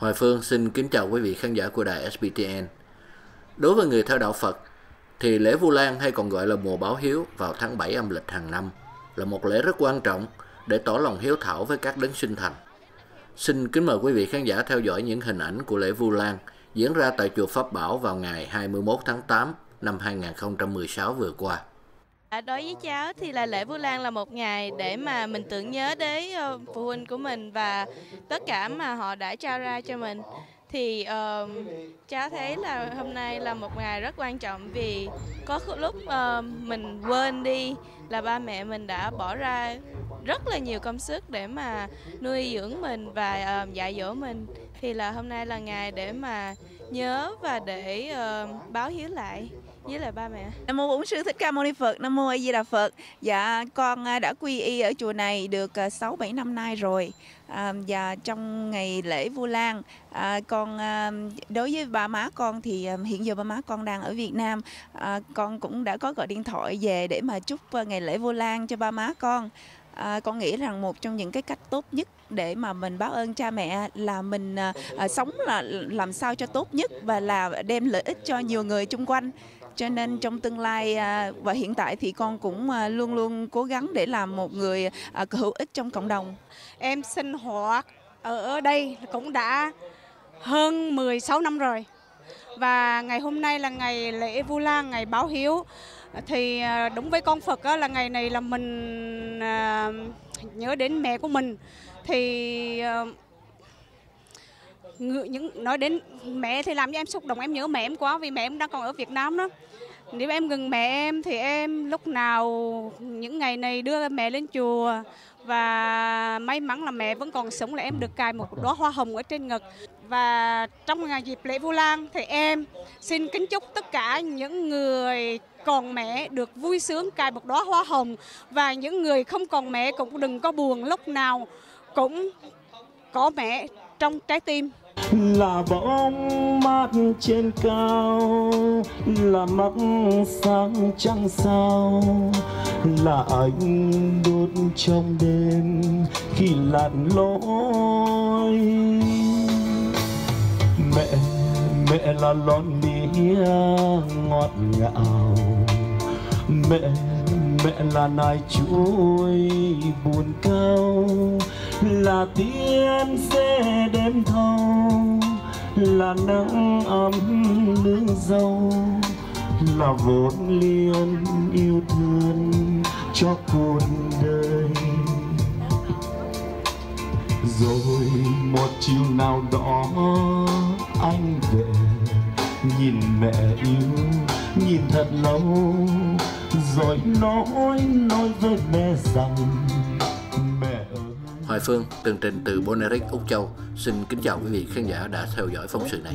Hoài Phương xin kính chào quý vị khán giả của đài SBTN. Đối với người theo đạo Phật, thì lễ Vu Lan hay còn gọi là mùa báo hiếu vào tháng 7 âm lịch hàng năm là một lễ rất quan trọng để tỏ lòng hiếu thảo với các đấng sinh thành. Xin kính mời quý vị khán giả theo dõi những hình ảnh của lễ Vu Lan diễn ra tại chùa Pháp Bảo vào ngày 21 tháng 8 năm 2016 vừa qua. À, đối với cháu thì là lễ Vu Lan là một ngày để mà mình tưởng nhớ đến uh, phụ huynh của mình và tất cả mà họ đã trao ra cho mình. Thì uh, cháu thấy là hôm nay là một ngày rất quan trọng vì có lúc uh, mình quên đi là ba mẹ mình đã bỏ ra rất là nhiều công sức để mà nuôi dưỡng mình và uh, dạy dỗ mình thì là hôm nay là ngày để mà nhớ và để uh, báo hiếu lại với lại ba mẹ. Nam mô Bổn sư Thích Ca Mâu Ni Phật. Nam mô A Di Đà Phật. Dạ con ờ, đã quy y ở chùa này được ờ, 6 bảy 7 năm nay rồi. À, và trong ngày lễ Vu Lan à, con à, đối với ba má con thì hiện giờ ba má con đang ở Việt Nam. À, con cũng đã có gọi điện thoại về để mà chúc ngày lễ Vu Lan cho ba má con. À, con nghĩ rằng một trong những cái cách tốt nhất để mà mình báo ơn cha mẹ là mình à, à, sống là làm sao cho tốt nhất và là đem lợi ích cho nhiều người chung quanh cho nên trong tương lai à, và hiện tại thì con cũng à, luôn luôn cố gắng để làm một người à, hữu ích trong cộng đồng. Em sinh hoạt ở đây cũng đã hơn 16 năm rồi. Và ngày hôm nay là ngày lễ Vu Lan, ngày báo hiếu. Thì à, đúng với con Phật là ngày này là mình à, nhớ đến mẹ của mình. Thì à, những, nói đến mẹ thì làm cho em xúc động, em nhớ mẹ em quá vì mẹ em đang còn ở Việt Nam đó nếu em gần mẹ em thì em lúc nào những ngày này đưa mẹ lên chùa và may mắn là mẹ vẫn còn sống là em được cài một đóa hoa hồng ở trên ngực và trong ngày dịp lễ Vu Lan thì em xin kính chúc tất cả những người còn mẹ được vui sướng, cài một đóa hoa hồng. Và những người không còn mẹ cũng đừng có buồn, lúc nào cũng có mẹ trong trái tim. Là bóng mát trên cao, là mắt sáng trăng sao, là ánh đốt trong đêm khi lặn lối là lon mía ngọt ngào. Mẹ mẹ là nai chuối buồn cao, là tiên sẽ đêm thâu, là nắng ấm nương dâu, là vốn liêng yêu thương cho cuộc đời. Rồi một chiều nào đó anh về nhìn mẹ yêu nhìn thật lâu rồi nói nói với mẹ rằng Hoài Phương, tường trình từ Boneric, Úc Châu. Xin kính chào quý vị khán giả đã theo dõi phóng sự này.